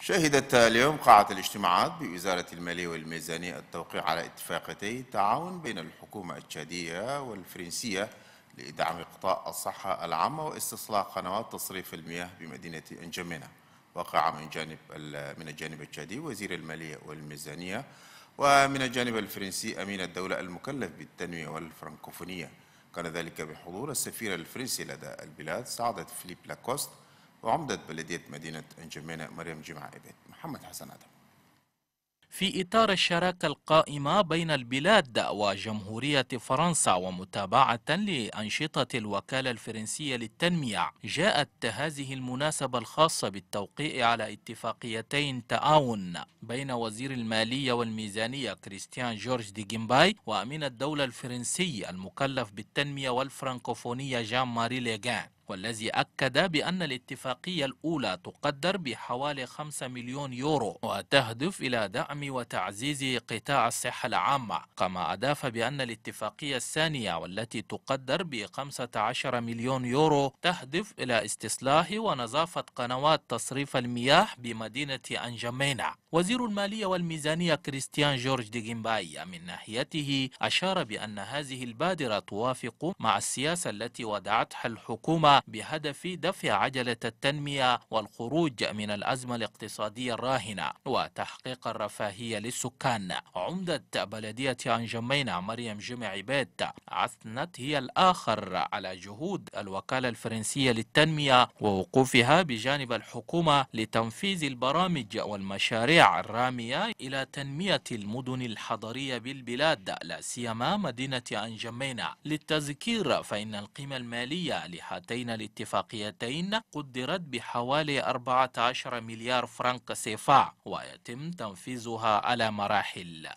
شهدت اليوم قاعة الاجتماعات بوزارة المالية والميزانية التوقيع على اتفاقيتي تعاون بين الحكومة التشادية والفرنسية لإدعام قطاع الصحة العامة واستصلاح قنوات تصريف المياه بمدينة إنجمينا. وقع من جانب من الجانب التشادي وزير المالية والميزانية ومن الجانب الفرنسي أمين الدولة المكلف بالتنمية والفرنكوفونية. كان ذلك بحضور السفير الفرنسي لدى البلاد سعادة فيليب لاكوست وعمدة بلدية مدينة انجمينة مريم جمعة إبت محمد حسن آدم. في إطار الشراكة القائمة بين البلاد وجمهورية فرنسا ومتابعة لأنشطة الوكالة الفرنسية للتنمية جاءت هذه المناسبة الخاصة بالتوقيع على اتفاقيتين تعاون بين وزير المالية والميزانية كريستيان جورج دي جيمباي وأمين الدولة الفرنسي المكلف بالتنمية والفرنكوفونية جان ماري ليغان. والذي أكد بأن الاتفاقية الأولى تقدر بحوالي 5 مليون يورو وتهدف إلى دعم وتعزيز قطاع الصحة العامة كما أضاف بأن الاتفاقية الثانية والتي تقدر ب 15 مليون يورو تهدف إلى استصلاح ونظافة قنوات تصريف المياه بمدينة أنجمينا. وزير المالية والميزانية كريستيان جورج دي جيمباي من ناحيته أشار بأن هذه البادرة توافق مع السياسة التي وضعتها الحكومة بهدف دفع عجلة التنمية والخروج من الأزمة الاقتصادية الراهنة وتحقيق الرفاهية للسكان. عمدة بلدية أنجمينا مريم جمع عباد أثنت هي الآخر على جهود الوكالة الفرنسية للتنمية ووقوفها بجانب الحكومة لتنفيذ البرامج والمشاريع الرامية إلى تنمية المدن الحضرية بالبلاد لا سيما مدينة أنجمينا. للتذكير فإن القيمة المالية لهاتين بين الاتفاقيتين قدرت بحوالي 14 مليار فرنك سيفا ويتم تنفيذها على مراحل.